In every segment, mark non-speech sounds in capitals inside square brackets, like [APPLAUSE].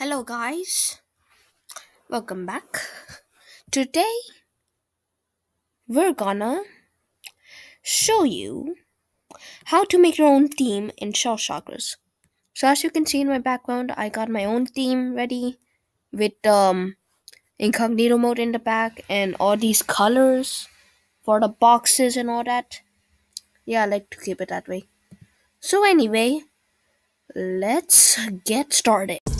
Hello, guys. Welcome back. Today, we're gonna show you how to make your own theme in Shell Shockers. So, as you can see in my background, I got my own theme ready with um, incognito mode in the back and all these colors for the boxes and all that. Yeah, I like to keep it that way. So, anyway, let's get started.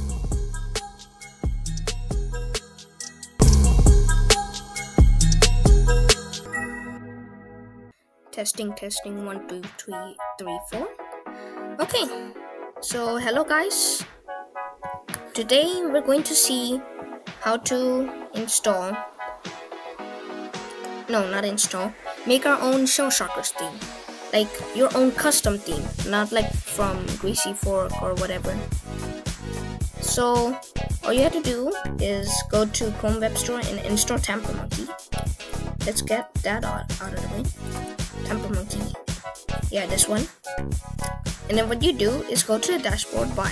Testing testing. One two three three four. Okay. So hello guys. Today we're going to see how to install no not install make our own shell shockers theme. Like your own custom theme not like from greasy fork or whatever. So all you have to do is go to chrome web store and install tamper monkey let's get that out, out of the way Tamper Monkey. Yeah, this one. And then what you do is go to the dashboard by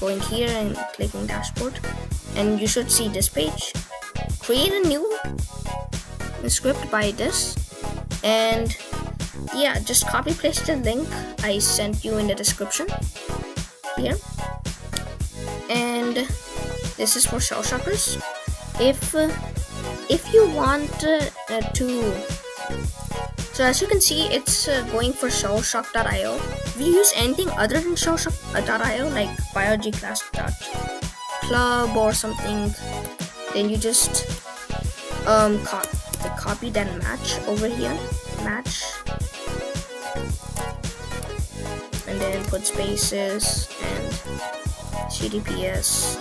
going here and clicking dashboard. And you should see this page. Create a new script by this. And yeah, just copy paste the link I sent you in the description here. And this is for shell shockers. If uh, if you want uh, to so as you can see, it's uh, going for shellshock.io. If you use anything other than shellshock.io, like biologyclass.club or something, then you just um co copy that match over here, match, and then put spaces and CDPS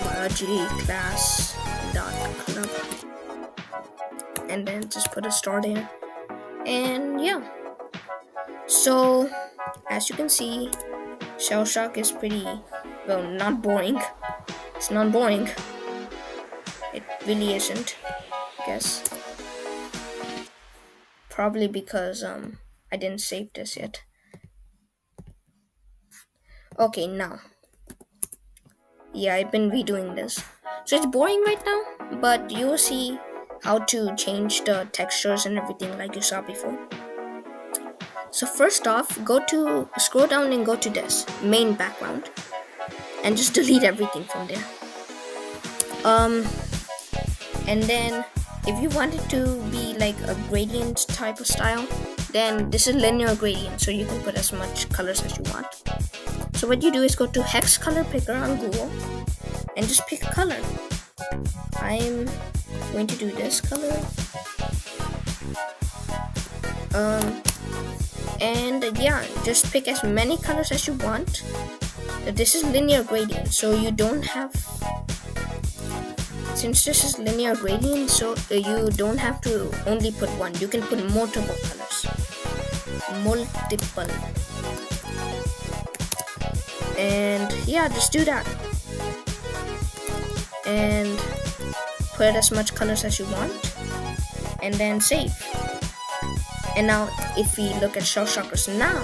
biology class dot. And then just put a star there. And yeah. So as you can see shell shock is pretty well not boring. It's not boring. It really isn't I guess. Probably because um I didn't save this yet. Okay now. Yeah I've been redoing this. So it's boring right now but you will see how to change the textures and everything like you saw before. So first off, go to scroll down and go to this main background and just [LAUGHS] delete everything from there. Um and then if you want it to be like a gradient type of style, then this is linear gradient so you can put as much colors as you want. So what you do is go to hex color picker on Google and just pick color. I'm going to do this color. Um, and yeah, just pick as many colors as you want. This is linear gradient, so you don't have. Since this is linear gradient, so uh, you don't have to only put one. You can put multiple colors. Multiple. And yeah, just do that. And put as much colors as you want and then save. And now if we look at shell shockers now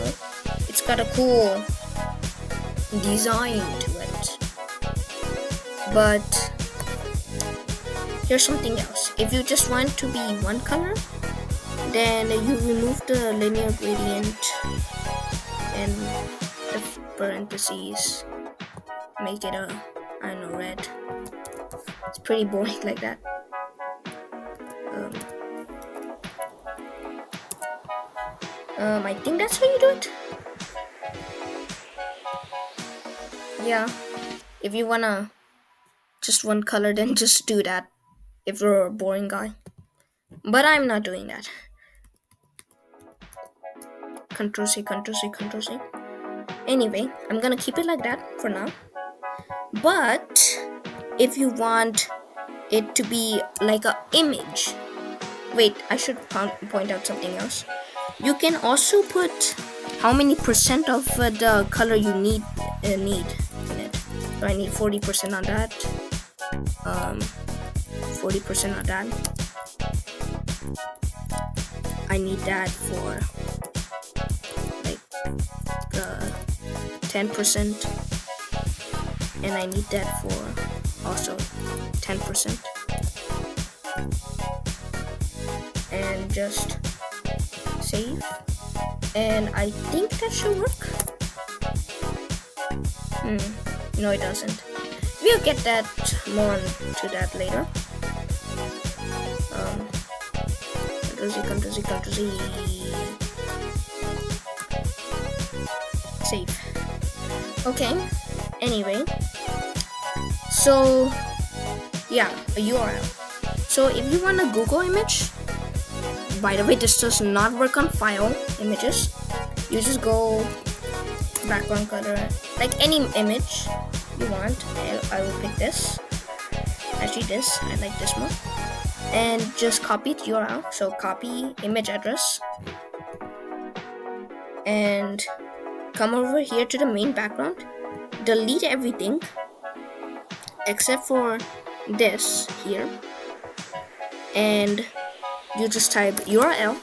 it's got a cool design to it. But here's something else. If you just want to be one color then you remove the linear gradient and the parentheses make it a I know red pretty boring like that. Um, um, I think that's how you do it. Yeah, if you wanna just one color, then [LAUGHS] just do that. If you're a boring guy, but I'm not doing that. Control C, Control C, Control C. Anyway, I'm gonna keep it like that for now. But if you want it to be like a image. Wait i should point out something else. You can also put how many percent of uh, the color you need uh, need in it. So i need 40 percent on that? Um 40 percent on that. I need that for like uh, 10 percent. And I need that for also 10% and just save. And I think that should work. Hmm no it doesn't. We'll get that more to that later. Um control Z control Z control Z save? Okay anyway so yeah a url so if you want a google image by the way this does not work on file images. You just go background color like any image you want. I will pick this. Actually this I like this one. And just copy the URL so copy image address. And come over here to the main background. Delete everything except for this here. And you just type URL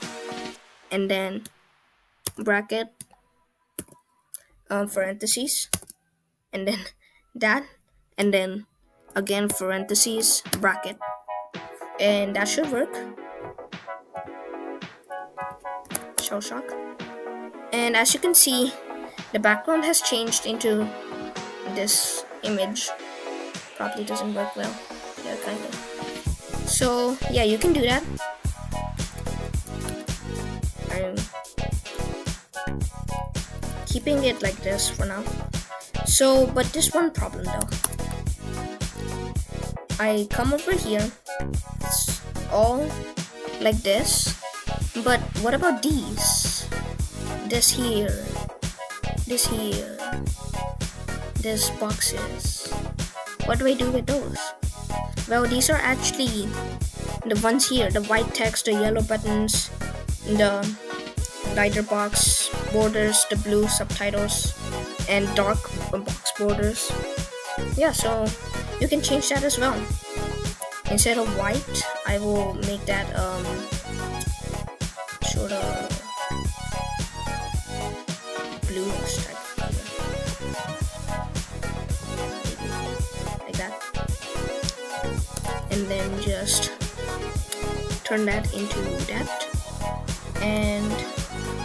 and then bracket um, parentheses and then that and then again parentheses bracket. And that should work. Shell shock. And as you can see the background has changed into this image probably doesn't work well. Yeah kind of. So yeah you can do that. I'm keeping it like this for now. So but this one problem though. I come over here. It's all like this. But what about these? This here. This here. This boxes what do I do with those? Well these are actually the ones here the white text the yellow buttons the lighter box borders the blue subtitles and dark box borders. Yeah so you can change that as well. Instead of white I will make that um sort of and then just turn that into that. And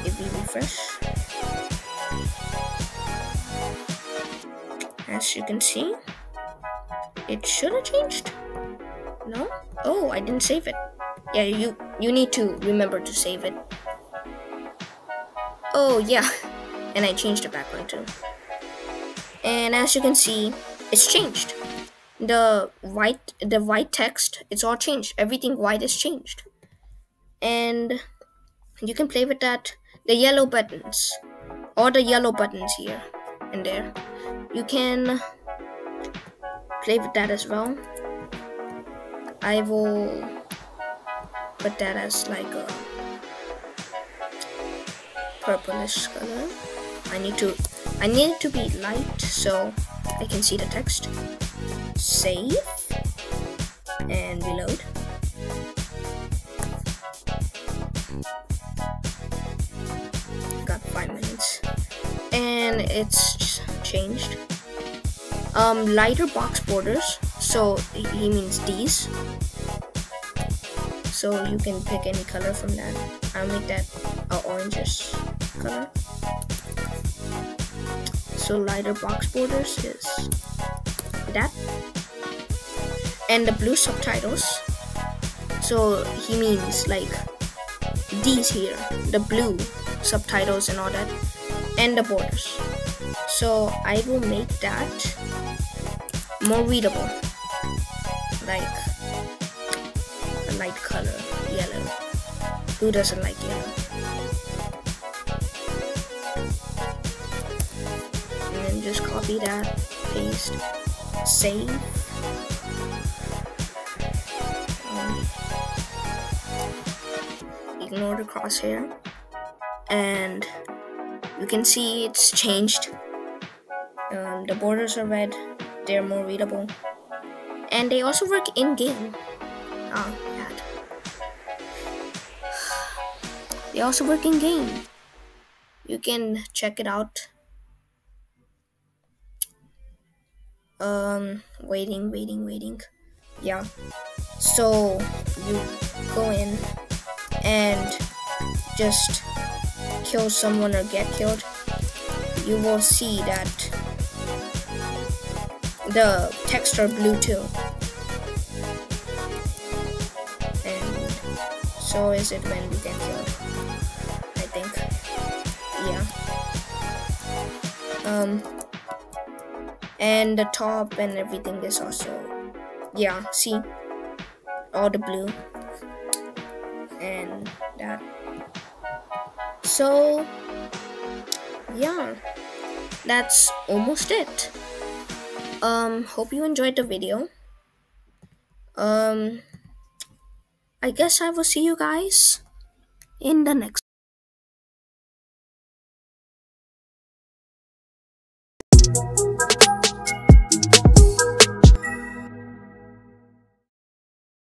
if we refresh as you can see it should have changed. No? Oh I didn't save it. Yeah you you need to remember to save it. Oh yeah. [LAUGHS] And I changed the background too. And as you can see it's changed the white the white text it's all changed. Everything white is changed. And you can play with that the yellow buttons all the yellow buttons here and there. You can play with that as well. I will put that as like a purplish color. I need to I need it to be light so I can see the text save and reload Got five minutes, and it's changed. Um, lighter box borders, so he means these. So you can pick any color from that. I'll make that a orangish color. So lighter box borders is that. And the blue subtitles. So he means like these here, the blue subtitles and all that. And the borders. So I will make that more readable. Like a light color yellow. Who doesn't like yellow? And then just copy that paste save. Um, ignore the crosshair. And you can see it's changed. Um, the borders are red. They're more readable. And they also work in game oh bad they also work in game you can check it out um waiting waiting waiting. Yeah. So you go in and just kill someone or get killed. You will see that the text are blue too. And so is it when we get killed I think. Yeah. Um and the top and everything is also yeah see? All the blue. And that. So yeah. That's almost it. Um hope you enjoyed the video. Um i guess i will see you guys in the next